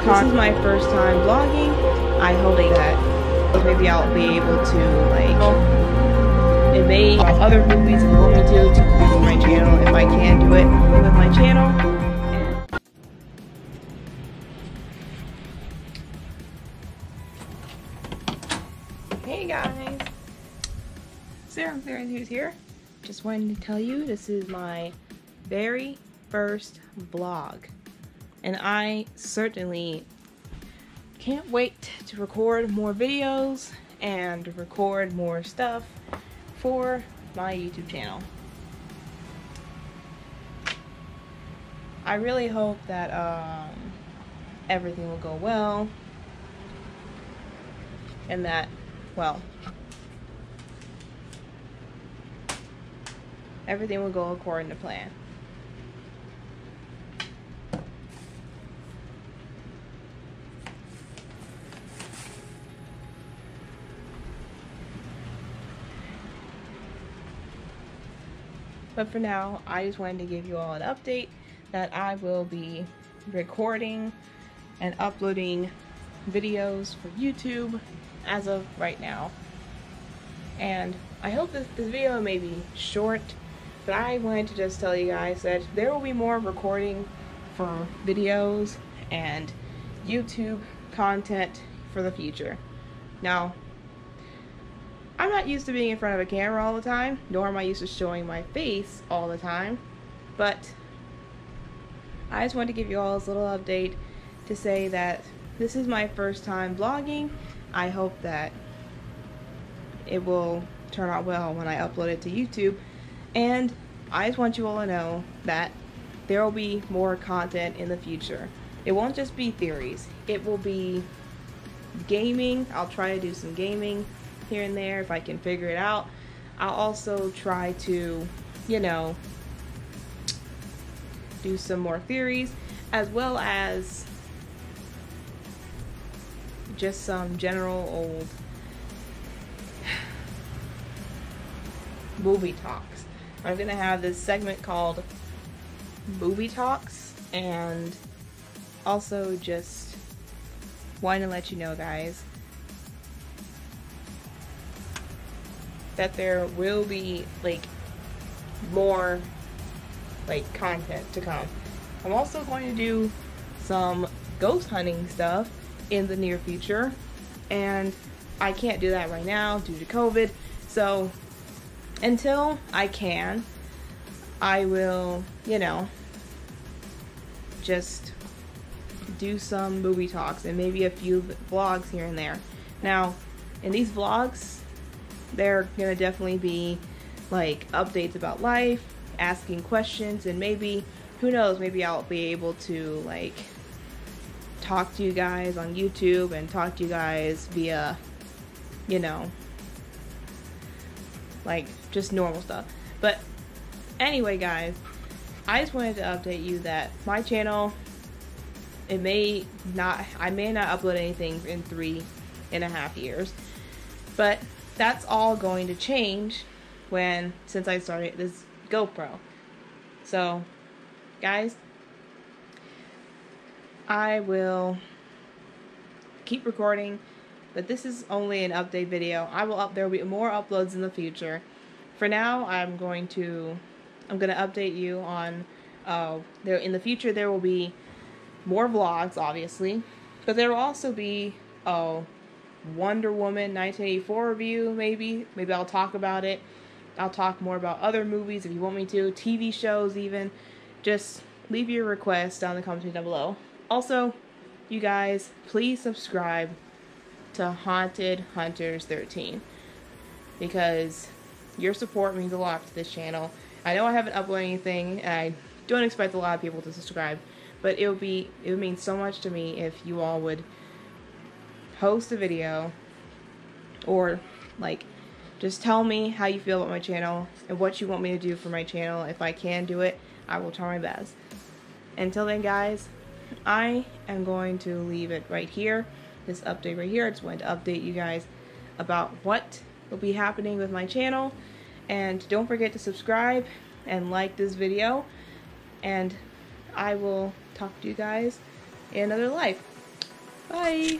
This is my first time vlogging. I hope that maybe I'll be able to like may other movies you want me to to my channel if I can do it with my channel. Hey guys, Sarah from Sarah News here. Just wanted to tell you this is my very first vlog and I certainly can't wait to record more videos and record more stuff for my YouTube channel. I really hope that um, everything will go well and that, well, everything will go according to plan. But for now, I just wanted to give you all an update that I will be recording and uploading videos for YouTube as of right now. And I hope that this video may be short, but I wanted to just tell you guys that there will be more recording for videos and YouTube content for the future. Now, I'm not used to being in front of a camera all the time, nor am I used to showing my face all the time, but I just wanted to give you all this little update to say that this is my first time vlogging. I hope that it will turn out well when I upload it to YouTube. And I just want you all to know that there will be more content in the future. It won't just be theories. It will be gaming. I'll try to do some gaming here and there if I can figure it out. I'll also try to, you know, do some more theories as well as just some general old movie talks. I'm gonna have this segment called movie talks and also just wanting to let you know guys that there will be like more like content to come. I'm also going to do some ghost hunting stuff in the near future and I can't do that right now due to COVID. So until I can, I will, you know, just do some movie talks and maybe a few vlogs here and there. Now, in these vlogs, they're gonna definitely be like updates about life, asking questions, and maybe who knows, maybe I'll be able to like talk to you guys on YouTube and talk to you guys via, you know, like just normal stuff. But anyway, guys, I just wanted to update you that my channel, it may not, I may not upload anything in three and a half years, but that's all going to change when since I started this GoPro. So, guys, I will keep recording, but this is only an update video. I will up there will be more uploads in the future. For now, I'm going to I'm going to update you on uh there in the future there will be more vlogs obviously, but there will also be oh Wonder Woman 1984 review, maybe. Maybe I'll talk about it. I'll talk more about other movies if you want me to, TV shows even. Just leave your request down in the comments down below. Also, you guys, please subscribe to Haunted Hunters 13 because your support means a lot to this channel. I know I haven't uploaded anything and I don't expect a lot of people to subscribe, but it would be it would mean so much to me if you all would post a video or like just tell me how you feel about my channel and what you want me to do for my channel. If I can do it, I will try my best. Until then, guys, I am going to leave it right here. This update right here. I just wanted to update you guys about what will be happening with my channel. And don't forget to subscribe and like this video. And I will talk to you guys in another life. Bye.